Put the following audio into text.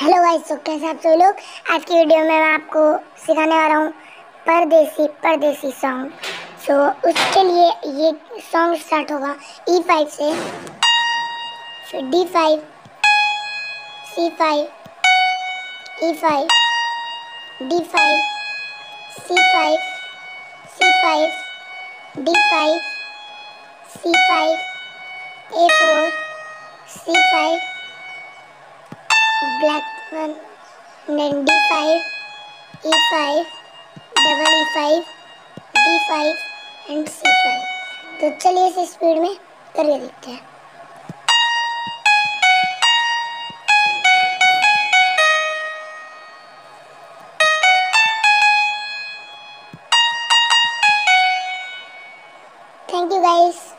Hello guys तो कैसे आप सभी लोग? आज की वीडियो में मैं आपको सिखाने वाला हूँ परदेसी परदेसी सॉन्ग सो so, उसके लिए ये सॉन्ग स्टार्ट होगा ई फाइव से। फिर D five C five E five D five C five C five D five C five A four C five black one then D five E five, double E five D five, and C five. तो चलिए इसे speed में करके देखते हैं। Thank you guys